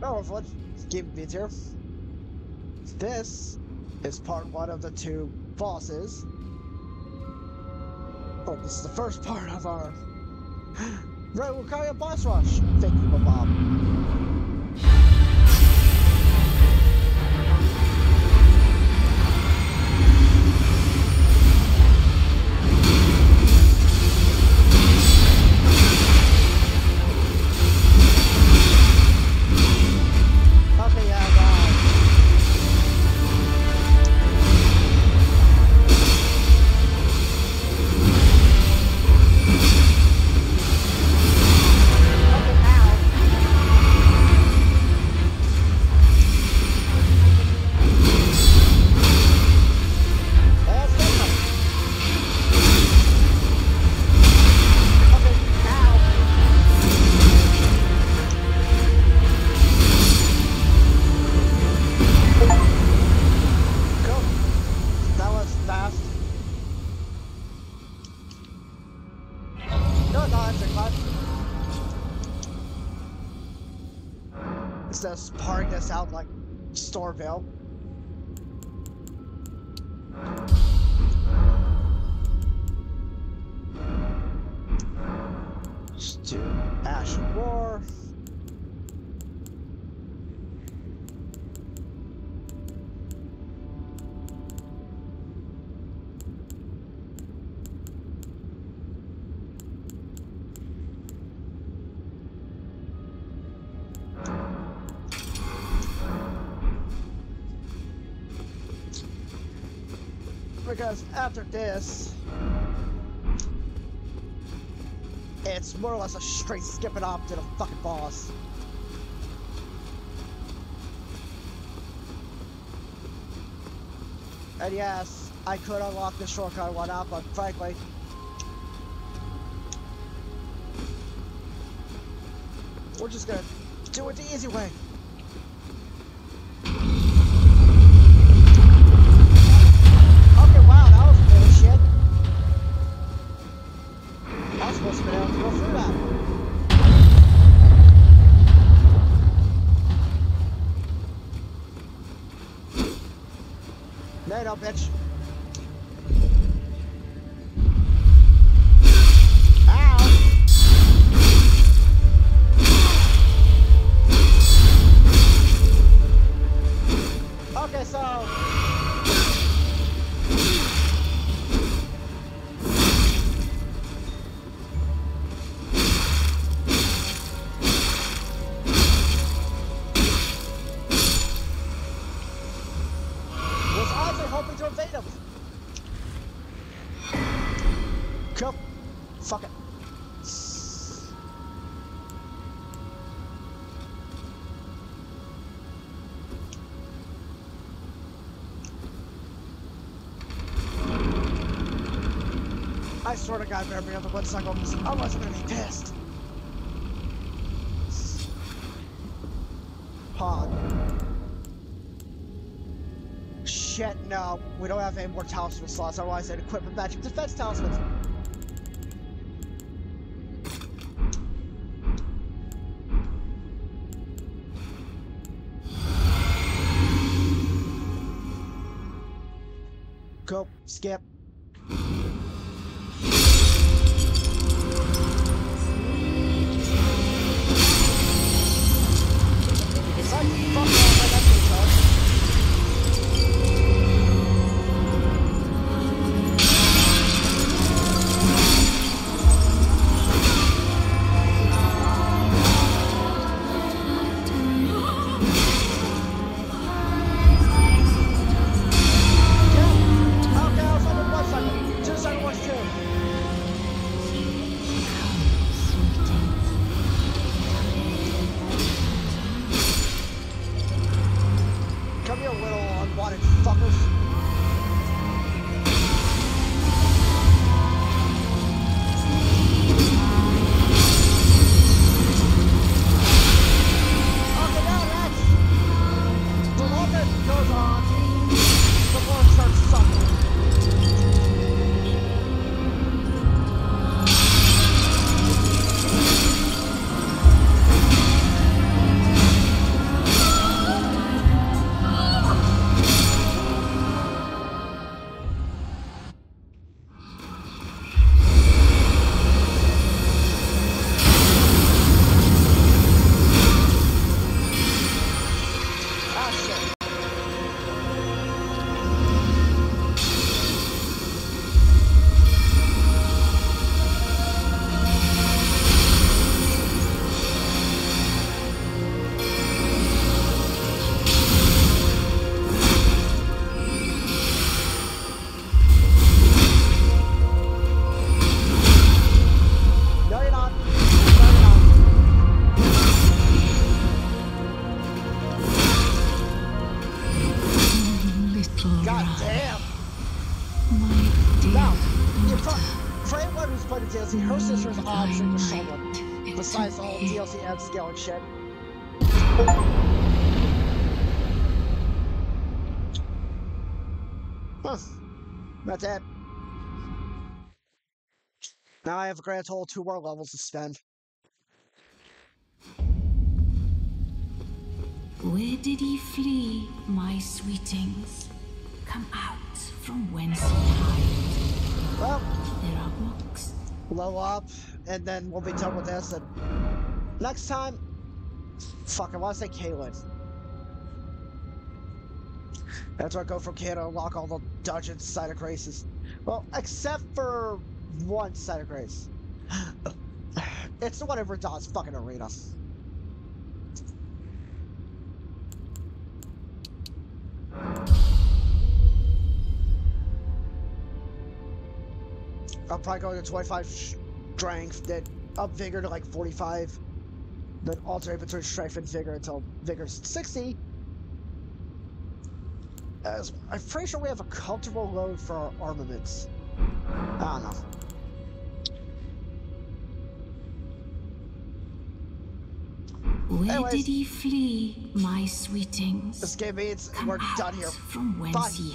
Oh, let's keep beats here. This is part one of the two bosses. Oh, this is the first part of our Red Wakaya boss rush. Thank you, Bob. Okay, That's a cut. Instead of parting this out like Stormveil. Because after this, it's more or less a straight skipping off to the fucking boss. And yes, I could unlock the shortcut one out, but frankly, we're just gonna do it the easy way. Okay, wow, that was bullshit. I was supposed to be able to go through that. No, bitch. Swear to God, if every other seconds, I wasn't gonna be pissed. Hog. Shit, no. We don't have any more talisman slots, otherwise I'd equip a magic defense talisman. Go, skip. caution. DLC, her sister's option with someone. Besides the took whole DLC and scaling shit. Huh. That's it. Now I have a grand total of two more levels to spend. Where did he flee, my sweetings? Come out from whence he hide. Well, There are books. Blow up, and then we'll be done with this. And next time, fuck, I want to say Caelid. After I go from Canada, unlock all the dungeons, site of graces. Well, except for one site of grace. it's the one in Radahn's fucking arena. I'm probably going to 25 strength, then up vigor to like 45, then alternate between strength and vigor until vigor's 60. As I'm pretty sure we have a comfortable load for our armaments. I don't know. Where Anyways. did he flee, my sweetings? This game means we're done here. from whence Bye. he.